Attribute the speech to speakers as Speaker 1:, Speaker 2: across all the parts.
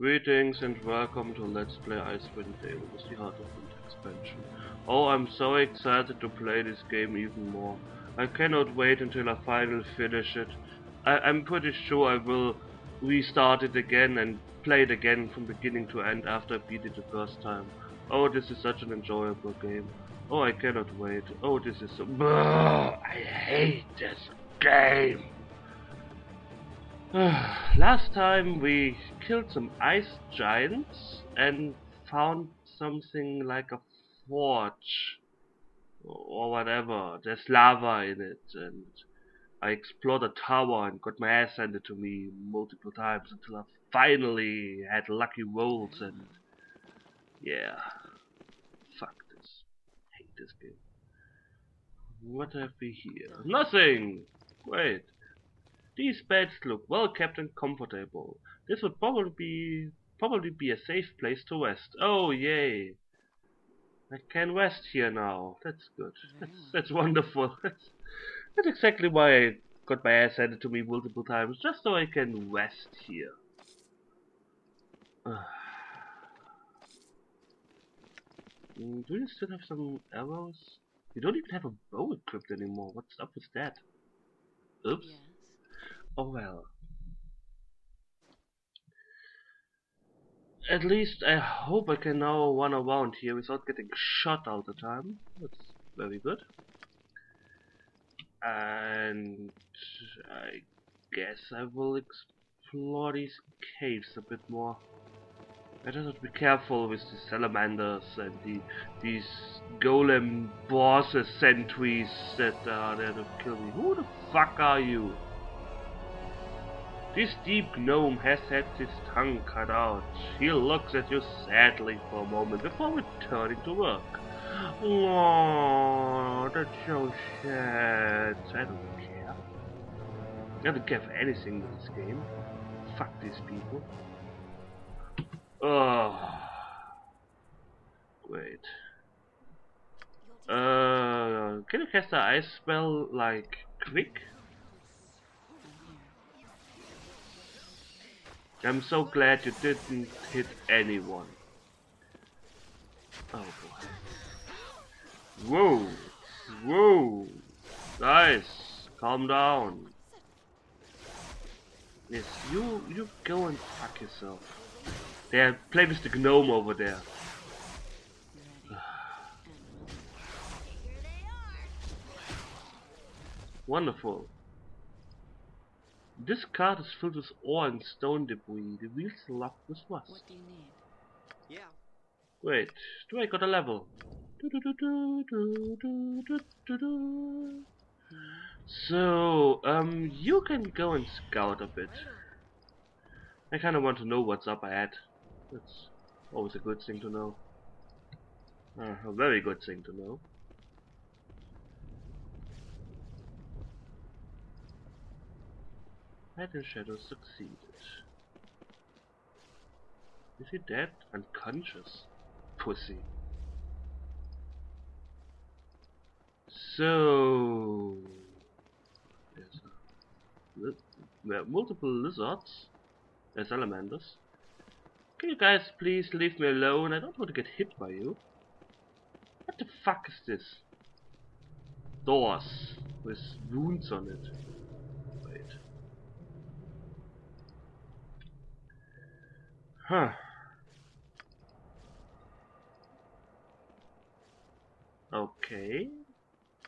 Speaker 1: Greetings and welcome to Let's Play Icewind Dale with the Heart of Winter expansion. Oh, I'm so excited to play this game even more. I cannot wait until I finally finish it. I I'm pretty sure I will restart it again and play it again from beginning to end after I beat it the first time. Oh, this is such an enjoyable game. Oh, I cannot wait. Oh, this is so... I hate this game! Last time we killed some ice giants and found something like a forge or whatever. There's lava in it and I explored a tower and got my ass handed to me multiple times until I finally had lucky rolls and yeah. Fuck this. Hate this game. What have we here? Nothing! Great. These beds look well kept and comfortable. This would probably be probably be a safe place to rest. Oh yay! I can rest here now. That's good. That's that's wonderful. That's, that's exactly why I got my ass handed to me multiple times, just so I can rest here. Mm, Do you still have some arrows? You don't even have a bow equipped anymore. What's up with that? Oops.
Speaker 2: Yes.
Speaker 1: Oh well. At least I hope I can now run around here without getting shot all the time. That's very good. And I guess I will explore these caves a bit more. Have to be careful with the salamanders and the these golem bosses sentries that are there to kill me. Who the fuck are you? This deep gnome has had his tongue cut out. He looks at you sadly for a moment before returning to work. Oh, that's so sad. I don't care. I don't care for anything in this game. Fuck these people. Oh. Wait. Uh, can you cast the ice spell like quick? I'm so glad you didn't hit anyone. Oh boy. Whoa! Whoa! Nice! calm down. Yes, you you go and fuck yourself. There, play with the gnome over there. Wonderful. This cart is filled with ore and stone debris. The wheels are locked with rust.
Speaker 2: What do you need?
Speaker 3: Yeah.
Speaker 1: Wait, do I got a level? So, um, you can go and scout a bit. I kinda want to know what's up ahead. That's always a good thing to know. Uh, a very good thing to know. And Shadow succeeded. Is he dead? Unconscious? Pussy. So... There's there are multiple lizards. There's salamanders. Can you guys please leave me alone? I don't want to get hit by you. What the fuck is this? Doors with wounds on it. Wait. Huh. Okay.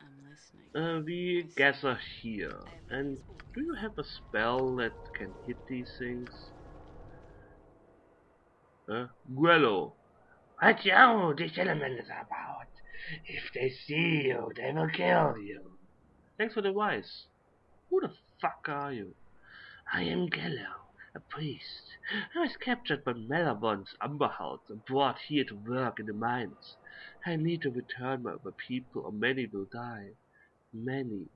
Speaker 2: I'm listening.
Speaker 1: Uh, we gather here. And do you have a spell that can hit these things? Uh, Guello. What you the salamanders about? If they see you, they will kill you. Thanks for the advice. Who the fuck are you? I am Gello, a priest. I was captured by Malavon's Umber Hulks and brought here to work in the mines. I need to return my people or many will die. Many.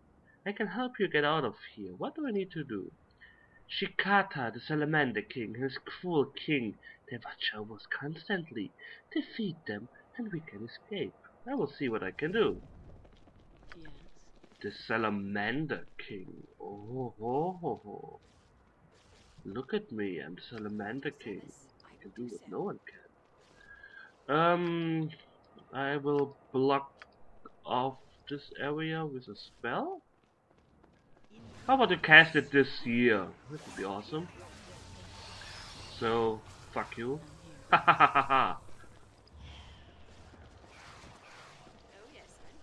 Speaker 1: I can help you get out of here. What do I need to do? Shikata, the Salamander King, his cruel king, they watch over us constantly. Defeat them, and we can escape. I will see what I can do.
Speaker 2: Yes.
Speaker 1: The Salamander King. Oh, ho, ho, ho. Look at me, I'm the Salamander King.
Speaker 2: I
Speaker 1: can do what no one can. Um, I will block off this area with a spell. How about to cast it this year? That would be awesome. So, fuck you. Ha ha ha ha ha.
Speaker 3: Oh yes, then.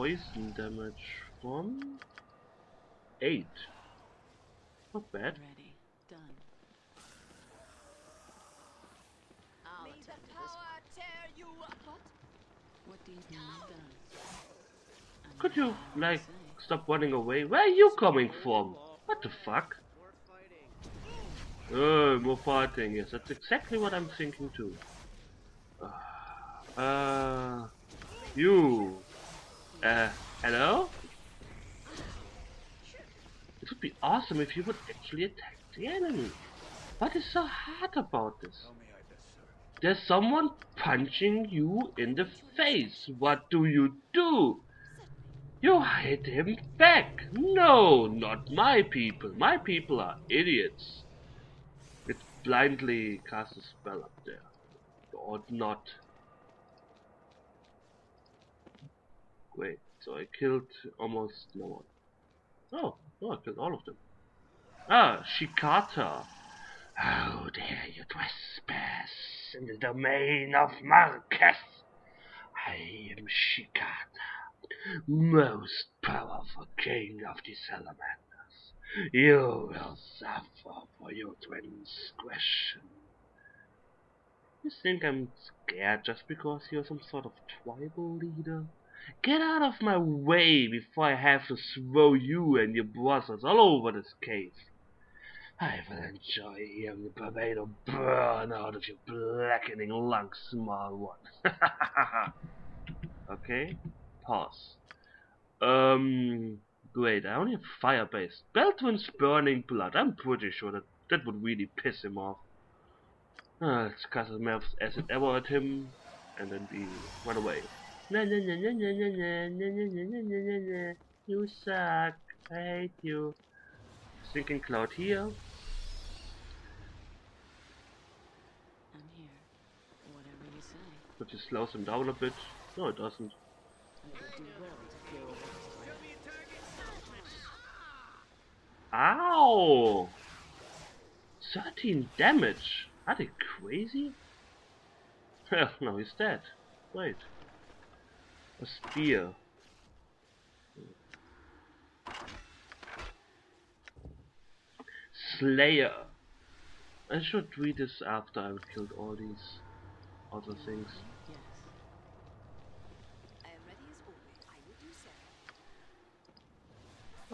Speaker 1: Poison damage from 8. Not bad.
Speaker 2: Ready. Done.
Speaker 3: I'll
Speaker 4: May the
Speaker 3: attend
Speaker 4: power tear you apart.
Speaker 2: What do you mean done?
Speaker 1: Could you,
Speaker 2: sure what to
Speaker 1: like, stop running away? Where are you coming from? What the fuck? Oh, more fighting. Yes, that's exactly what I'm thinking too. Uh, you. Uh, hello? It would be awesome if you would actually attack the enemy. What is so hard about this? There's someone punching you in the face. What do you do? You hit him back. No, not my people. My people are idiots. It blindly casts a spell up there. Or not. Wait, so I killed almost no one. Oh, no, I killed all of them. Ah, Shikata. How dare you trespass in the domain of Marketh? I am Shikata, most powerful king of the salamanders. You will suffer for your transgression. You think I'm scared just because you're some sort of tribal leader? Get out of my way before I have to throw you and your brothers all over this cave. I will enjoy hearing the bravado burn out of your blackening lungs, small one. okay, pause. Um, great, I only have fire-based. Beltyn's Burning Blood, I'm pretty sure that that would really piss him off. Uh, let's cast a Melf's acid arrow at him, and then we run away. Na na na na na na na na na na na na na. You suck. I hate you. Stinking cloud here.
Speaker 2: I'm here. Whatever you say.
Speaker 1: But it slows him down a bit. No, it doesn't. Ow! 13 damage. Are they crazy? Well, no, he's dead. Wait. A spear. Slayer. I should read this after I've killed all these other things.
Speaker 2: Yes.
Speaker 3: I am ready as always. I will do so.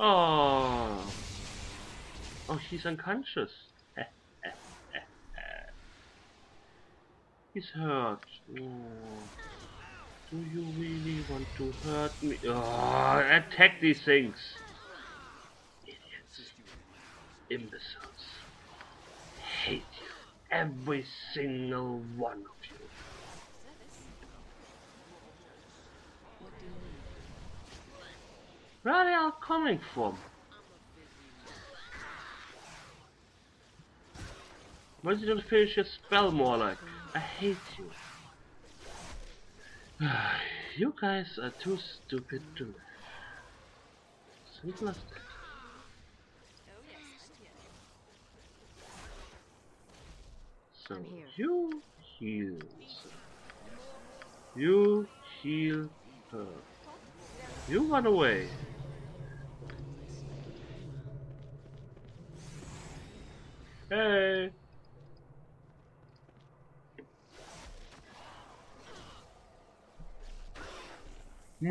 Speaker 1: Oh. Oh, he's unconscious. he's hurt. Oh. Do you really want to hurt me? Oh, attack these things. Idiots. Imbeciles. Hate you. Every single one of you. Where are they all coming from? Why don't you finish your spell more like? I hate you. you guys are too stupid to So you heal. You heal her. You run away. Hey!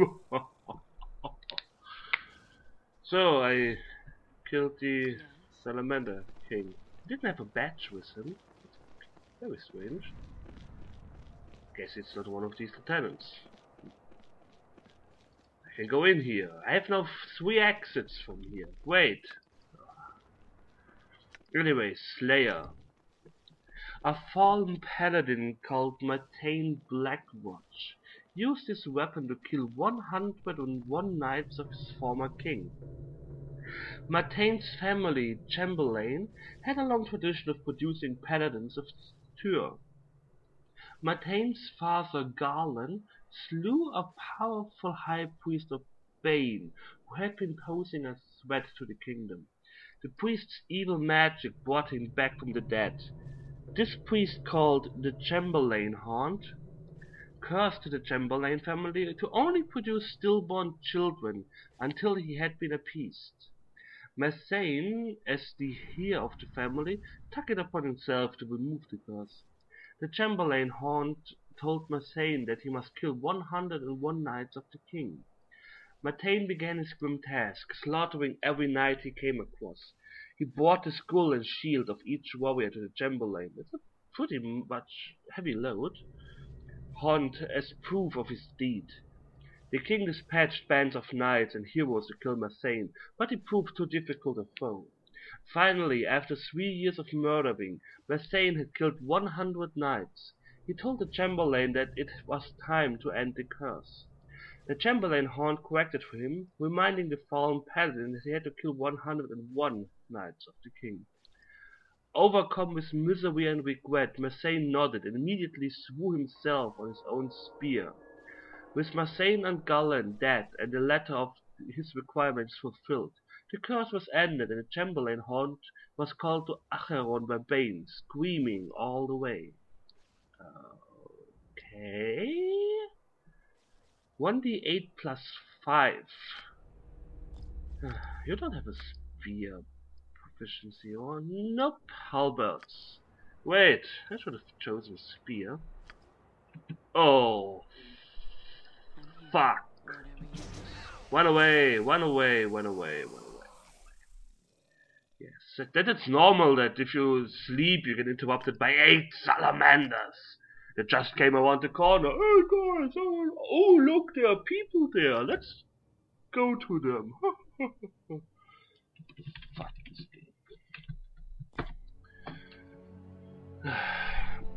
Speaker 1: so I killed the salamander king. Didn't have a badge with him. Very strange. Guess it's not one of these lieutenants. I can go in here. I have now three exits from here. Great. Anyway, Slayer. A fallen paladin called Matane Blackwatch used his weapon to kill 101 knights of his former king. Matane's family, Chamberlain, had a long tradition of producing paladins of Tyr. Matane's father, Garland, slew a powerful high priest of Bane who had been posing a threat to the kingdom. The priest's evil magic brought him back from the dead. This priest called the Chamberlain Haunt cursed to the Chamberlain family to only produce stillborn children until he had been appeased. Massane, as the heir of the family, took it upon himself to remove the curse. The Chamberlain Haunt told Massane that he must kill 101 knights of the king. Matane began his grim task, slaughtering every knight he came across. He brought the skull and shield of each warrior to the Chamberlain. It's a pretty much heavy load. Haunt as proof of his deed. The king dispatched bands of knights and heroes to kill Massane, but he proved too difficult a foe. Finally, after three years of murdering, Massane had killed 100 knights. He told the Chamberlain that it was time to end the curse. The Chamberlain Haunt corrected for him, reminding the fallen paladin that he had to kill 101 knights of the king. Overcome with misery and regret, Massane nodded and immediately threw himself on his own spear. With Massane and Garland dead and the letter of his requirements fulfilled, the curse was ended and the Chamberlain Haunt was called to Acheron by Bane, screaming all the way. Okay. 1d8 plus 5. You don't have a spear proficiency or nope, halberds. Wait, I should have chosen spear. Oh, fuck. Run away, run away, run away, run away. Yes, that, it's normal that if you sleep you get interrupted by eight salamanders that just came around the corner. Hey guys, oh, oh look, there are people there. Let's go to them.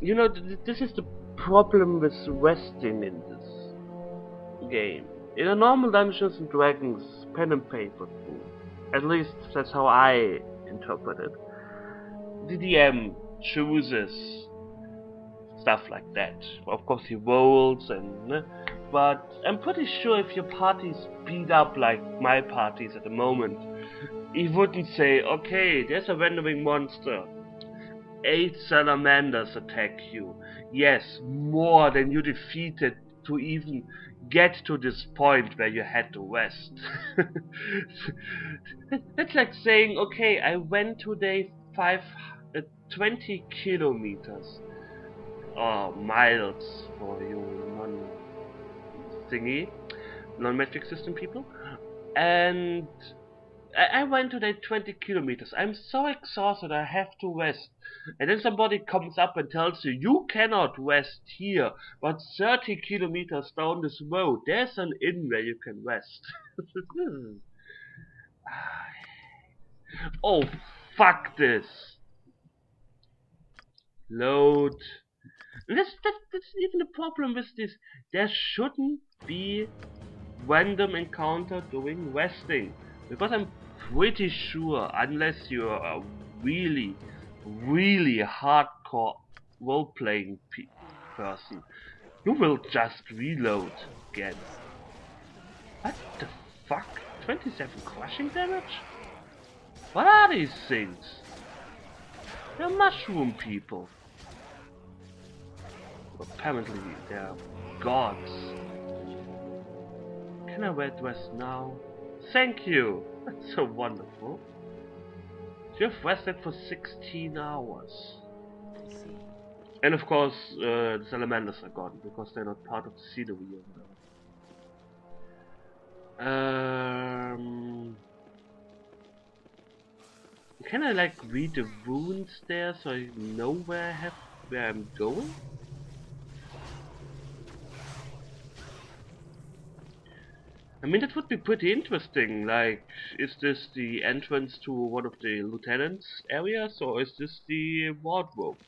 Speaker 1: You know, th- th- this is the problem with resting in this game. In a normal Dungeons and Dragons pen and paper thing, at least that's how I interpret it, the DM chooses stuff like that. Of course he rolls and but I'm pretty sure if your party's beat up like my party's at the moment, he wouldn't say, okay, there's a wandering monster. Eight salamanders attack you. Yes, more than you defeated to even get to this point where you had to rest. That's like saying, okay, I went today five, uh, 20 kilometers or miles for you non thingy, non metric system people, and I, I went today 20 kilometers. I'm so exhausted, I have to rest. And then somebody comes up and tells you, you cannot rest here, but 30 kilometers down this road, there's an inn where you can rest. oh, fuck this. Load. That's, that, that's even the problem with this. There shouldn't be random encounter during resting. Because I'm pretty sure, unless you're a really, really hardcore role-playing pe- person, you will just reload again. What the fuck? 27 crushing damage? What are these things? They're mushroom people. Apparently they're gods. Can I wear dress now? Thank you! That's so wonderful. You've rested for 16 hours. And of course, uh, the salamanders are gone because they're not part of the scenery anymore. Um, can I like read the runes there so I know where I have where I'm going? I mean, that would be pretty interesting. Like, is this the entrance to one of the lieutenant's areas, or is this the wardrobe?